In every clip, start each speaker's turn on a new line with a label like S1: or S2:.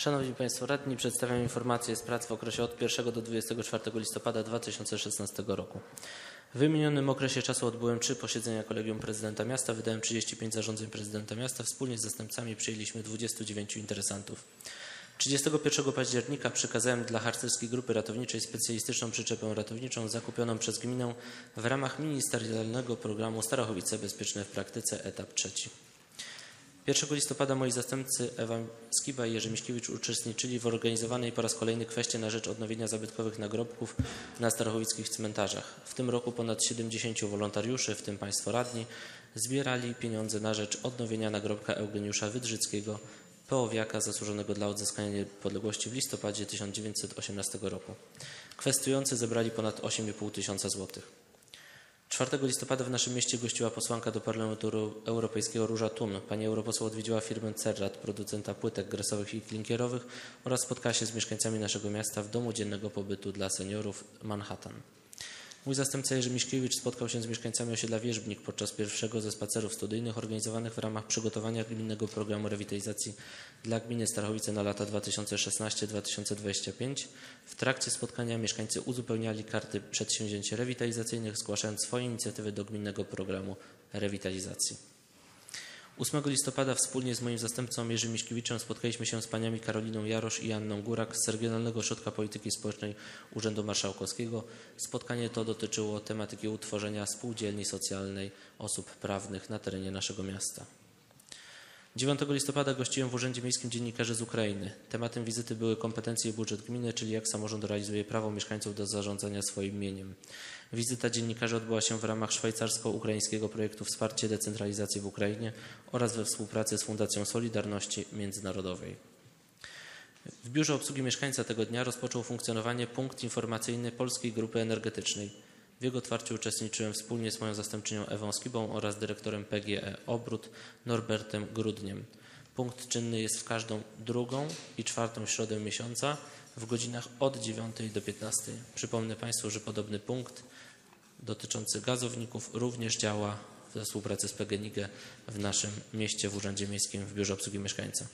S1: Szanowni Państwo Radni, przedstawiam informację z prac w okresie od 1 do 24 listopada 2016 roku. W wymienionym okresie czasu odbyłem trzy posiedzenia Kolegium Prezydenta Miasta, wydałem 35 zarządzeń Prezydenta Miasta, wspólnie z zastępcami przyjęliśmy 29 interesantów. 31 października przekazałem dla harcerskiej grupy ratowniczej specjalistyczną przyczepę ratowniczą zakupioną przez gminę w ramach ministerialnego programu Starachowice Bezpieczne w Praktyce, etap trzeci. 1 listopada moi zastępcy Ewa Skiba i Jerzy Miśkiewicz uczestniczyli w organizowanej po raz kolejny kwestii na rzecz odnowienia zabytkowych nagrobków na starochowickich cmentarzach. W tym roku ponad 70 wolontariuszy, w tym Państwo radni, zbierali pieniądze na rzecz odnowienia nagrobka Eugeniusza Wydrzyckiego, połowiaka zasłużonego dla odzyskania niepodległości w listopadzie 1918 roku. Kwestujący zebrali ponad 8,5 tysiąca złotych. 4 listopada w naszym mieście gościła posłanka do Parlamentu Europejskiego Róża Tun. Pani europoseł odwiedziła firmę Cerrat, producenta płytek gresowych i klinkierowych oraz spotkała się z mieszkańcami naszego miasta w domu dziennego pobytu dla seniorów Manhattan. Mój zastępca Jerzy Miśkiewicz spotkał się z mieszkańcami osiedla Wierzbnik podczas pierwszego ze spacerów studyjnych organizowanych w ramach przygotowania gminnego programu rewitalizacji dla gminy Starachowice na lata 2016-2025. W trakcie spotkania mieszkańcy uzupełniali karty przedsięwzięć rewitalizacyjnych, zgłaszając swoje inicjatywy do gminnego programu rewitalizacji. 8 listopada wspólnie z moim zastępcą Jerzym Miśkiewiczem spotkaliśmy się z paniami Karoliną Jarosz i Anną Górak z Regionalnego Ośrodka Polityki Społecznej Urzędu Marszałkowskiego. Spotkanie to dotyczyło tematyki utworzenia spółdzielni socjalnej osób prawnych na terenie naszego miasta. 9 listopada gościłem w Urzędzie Miejskim dziennikarzy z Ukrainy. Tematem wizyty były kompetencje i budżet gminy, czyli jak samorząd realizuje prawo mieszkańców do zarządzania swoim mieniem. Wizyta dziennikarzy odbyła się w ramach szwajcarsko-ukraińskiego projektu Wsparcie decentralizacji w Ukrainie oraz we współpracy z Fundacją Solidarności Międzynarodowej. W Biurze Obsługi Mieszkańca tego dnia rozpoczął funkcjonowanie punkt informacyjny Polskiej Grupy Energetycznej. W jego otwarciu uczestniczyłem wspólnie z moją zastępczynią Ewą Skibą oraz dyrektorem PGE Obrót Norbertem Grudniem. Punkt czynny jest w każdą drugą i czwartą środę miesiąca w godzinach od 9 do 15. Przypomnę Państwu, że podobny punkt dotyczący gazowników również działa we współpracy z PGNiG w naszym mieście, w Urzędzie Miejskim, w Biurze Obsługi Mieszkańca.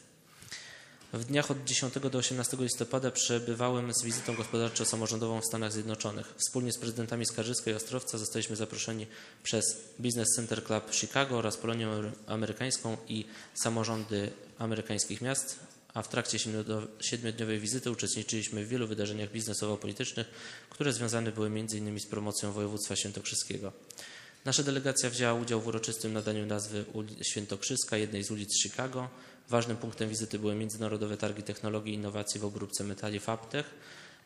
S1: W dniach od 10 do 18 listopada przebywałem z wizytą gospodarczo-samorządową w Stanach Zjednoczonych. Wspólnie z prezydentami Skarżyska i Ostrowca zostaliśmy zaproszeni przez Business Center Club Chicago oraz Polonię Amerykańską i samorządy amerykańskich miast, a w trakcie siedmiodniowej wizyty uczestniczyliśmy w wielu wydarzeniach biznesowo-politycznych, które związane były m.in. z promocją województwa świętokrzyskiego. Nasza delegacja wzięła udział w uroczystym nadaniu nazwy Świętokrzyska, jednej z ulic Chicago. Ważnym punktem wizyty były Międzynarodowe Targi Technologii i Innowacji w obróbce metali FabTech,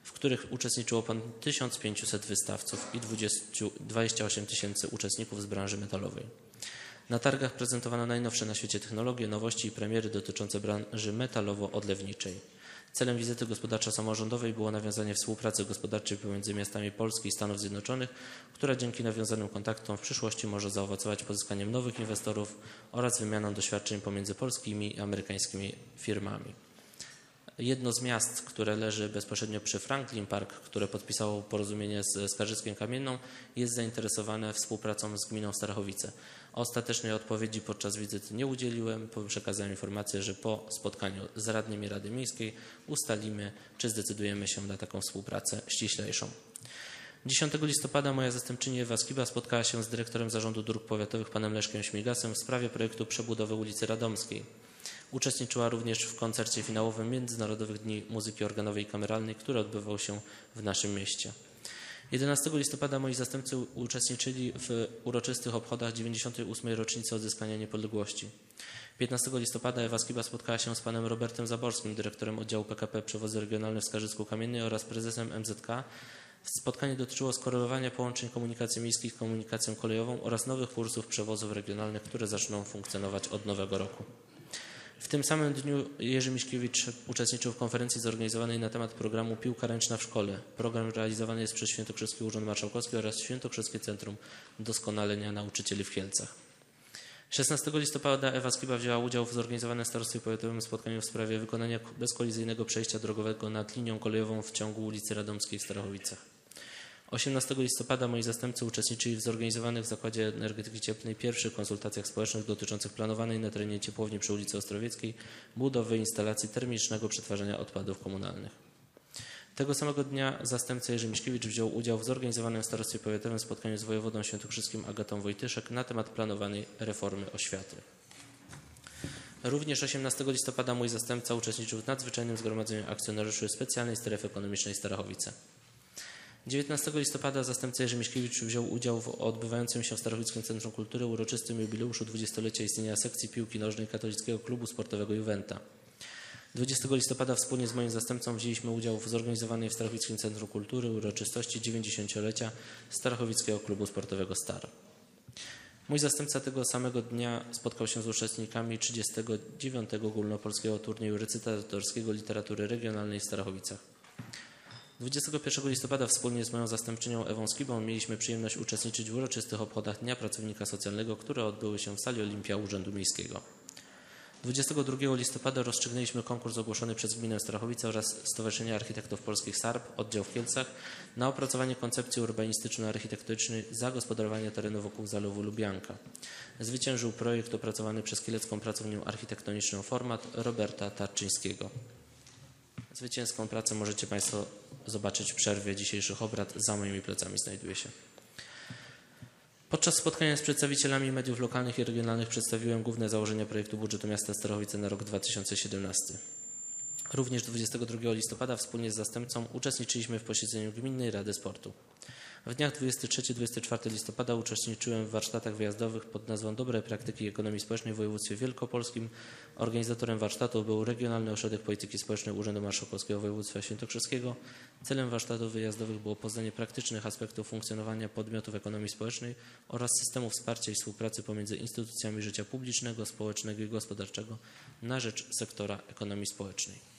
S1: w których uczestniczyło ponad 1500 wystawców i 20, 28 tysięcy uczestników z branży metalowej. Na targach prezentowano najnowsze na świecie technologie, nowości i premiery dotyczące branży metalowo-odlewniczej. Celem wizyty gospodarczo-samorządowej było nawiązanie współpracy gospodarczej pomiędzy miastami Polski i Stanów Zjednoczonych, która dzięki nawiązanym kontaktom w przyszłości może zaowocować pozyskaniem nowych inwestorów oraz wymianą doświadczeń pomiędzy polskimi i amerykańskimi firmami. Jedno z miast, które leży bezpośrednio przy Franklin Park, które podpisało porozumienie z Skarżyskiem Kamienną, jest zainteresowane współpracą z gminą Starachowice. Ostatecznej odpowiedzi podczas wizyty nie udzieliłem. Przekazałem informację, że po spotkaniu z radnymi Rady Miejskiej ustalimy, czy zdecydujemy się na taką współpracę ściślejszą. 10 listopada moja zastępczyni Ewa Skiba spotkała się z dyrektorem Zarządu Dróg Powiatowych panem Leszkiem Śmigasem w sprawie projektu przebudowy ulicy Radomskiej. Uczestniczyła również w koncercie finałowym Międzynarodowych Dni Muzyki Organowej i Kameralnej, który odbywał się w naszym mieście. 11 listopada moi zastępcy uczestniczyli w uroczystych obchodach 98. rocznicy odzyskania niepodległości. 15 listopada Ewa Skiba spotkała się z panem Robertem Zaborskim, dyrektorem oddziału PKP Przewozy Regionalne w Skarżysku Kamiennej oraz prezesem MZK. Spotkanie dotyczyło skorelowania połączeń komunikacji miejskiej z komunikacją kolejową oraz nowych kursów przewozów regionalnych, które zaczną funkcjonować od nowego roku. W tym samym dniu Jerzy Miśkiewicz uczestniczył w konferencji zorganizowanej na temat programu Piłka Ręczna w Szkole. Program realizowany jest przez Świętokrzyski Urząd Marszałkowski oraz Świętokrzyskie Centrum Doskonalenia Nauczycieli w Kielcach. 16 listopada Ewa Skiba wzięła udział w zorganizowanym starostwie powiatowym spotkaniu w sprawie wykonania bezkolizyjnego przejścia drogowego nad linią kolejową w ciągu ulicy Radomskiej w Starachowicach. 18 listopada moi zastępcy uczestniczyli w zorganizowanych w Zakładzie Energetyki Cieplnej pierwszych konsultacjach społecznych dotyczących planowanej na terenie ciepłowni przy ulicy Ostrowieckiej budowy instalacji termicznego przetwarzania odpadów komunalnych. Tego samego dnia zastępca Jerzy Miśkiewicz wziął udział w zorganizowanym w Starostwie Powiatowym spotkaniu z wojewodą świętokrzyskim Agatą Wojtyszek na temat planowanej reformy oświaty. Również 18 listopada mój zastępca uczestniczył w nadzwyczajnym zgromadzeniu akcjonariuszy specjalnej strefy ekonomicznej Starachowice. 19 listopada zastępca Jerzy Miśkiewicz wziął udział w odbywającym się w Starachowickim Centrum Kultury uroczystym jubileuszu 20-lecia istnienia sekcji piłki nożnej katolickiego klubu sportowego Juventa. 20 listopada wspólnie z moim zastępcą wzięliśmy udział w zorganizowanej w Starachowickim Centrum Kultury uroczystości 90-lecia Starachowickiego klubu sportowego Star. Mój zastępca tego samego dnia spotkał się z uczestnikami 39. ogólnopolskiego turnieju recytatorskiego literatury regionalnej w Starachowicach. 21 listopada wspólnie z moją zastępczynią Ewą Skibą mieliśmy przyjemność uczestniczyć w uroczystych obchodach Dnia Pracownika Socjalnego, które odbyły się w sali Olimpia Urzędu Miejskiego. 22 listopada rozstrzygnęliśmy konkurs ogłoszony przez Gminę Strachowice oraz Stowarzyszenie Architektów Polskich SARP, oddział w Kielcach, na opracowanie koncepcji urbanistyczno-architektonicznej zagospodarowania terenu wokół zalewu Lubianka. Zwyciężył projekt opracowany przez kielecką pracownię architektoniczną Format Roberta Tarczyńskiego. Zwycięską pracę możecie Państwo zobaczyć w przerwie dzisiejszych obrad. Za moimi plecami znajduje się. Podczas spotkania z przedstawicielami mediów lokalnych i regionalnych przedstawiłem główne założenia projektu budżetu miasta Starowice na rok 2017. Również 22 listopada wspólnie z zastępcą uczestniczyliśmy w posiedzeniu Gminnej Rady Sportu. W dniach 23-24 listopada uczestniczyłem w warsztatach wyjazdowych pod nazwą Dobre praktyki ekonomii społecznej w województwie wielkopolskim. Organizatorem warsztatów był Regionalny Ośrodek Polityki Społecznej Urzędu Marszałkowskiego Województwa Świętokrzyskiego. Celem warsztatów wyjazdowych było poznanie praktycznych aspektów funkcjonowania podmiotów ekonomii społecznej oraz systemu wsparcia i współpracy pomiędzy instytucjami życia publicznego, społecznego i gospodarczego na rzecz sektora ekonomii społecznej.